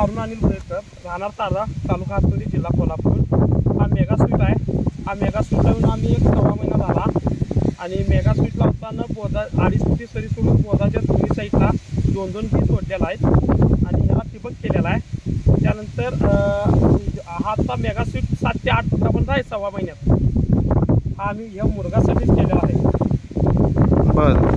अरुण अनिल भुरेकर राहणार तारा तालुका हातकर्डी जिल्हा कोल्हापूर. हा मेगा स्वीट आहे. हा मेगा स्वीट लावून आम्ही एक सव्वा महिना झाला. आणि मेगा स्वीट लावताना बोधा अडीच फुटी सरी सोडून बोधाच्या दोन्ही साईडला दोन दोन फीस सोडलेला आहेत आणि ह्याला ठिबक केलेला आहे. त्यानंतर हा आता मेगा स्वीट सात ते आठ फुटापर्यंत आहे सव्वा महिन्यात. हा आम्ही ह्या मुर्गासाठीच केलेला आहे. बरं.